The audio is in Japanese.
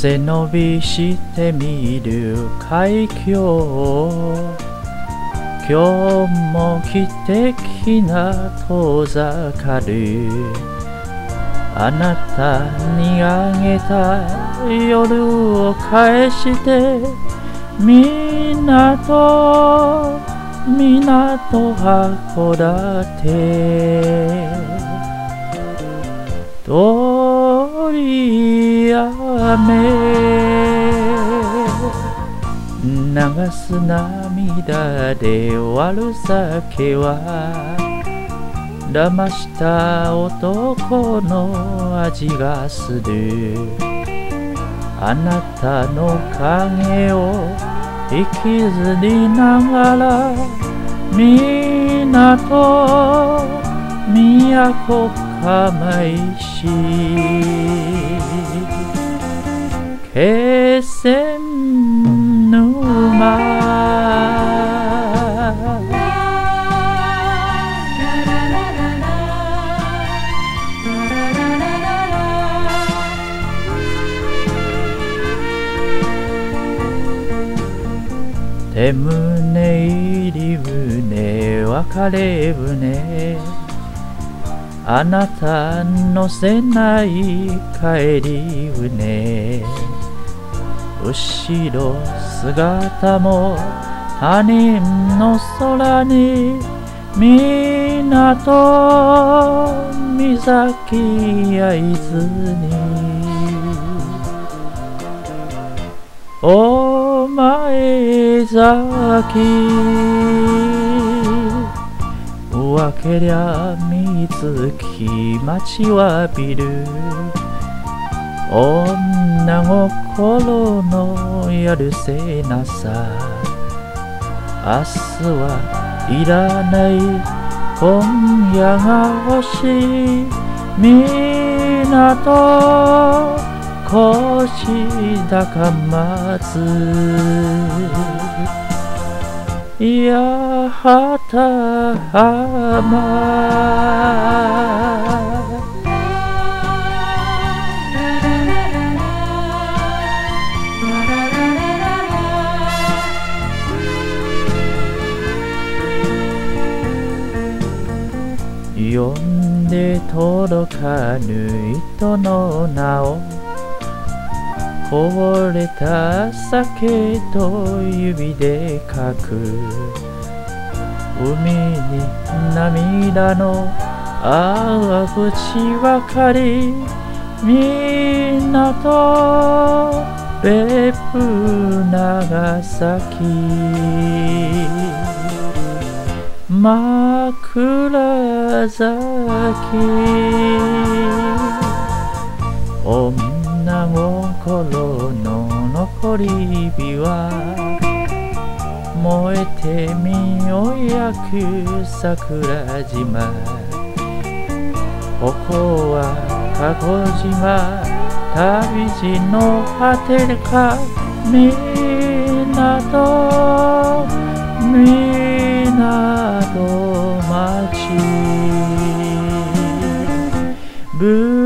背伸びしてみる海峡。今日も汽笛な遠ざかるあなたにあげた夜を返して港港函館流す涙で割る酒は騙した男の味がする。あなたの影を引きずりながら港都釜石手胸入り船別れ船あなた乗せない帰り船後ろ姿も他人の空に港岬焼津にお前崎分けりゃみつき待ちわびる。女心のやるせなさ。明日はいらない今夜が欲しい。港腰高松。八幡浜。呼んで届かぬ人の名を。こぼれた酒と指で書く。海に涙の淡口ばかり港別府長崎。枕崎。心の残り火は燃えて身を焼く桜島。ここは鹿児島旅路の果てるか港港町。ブ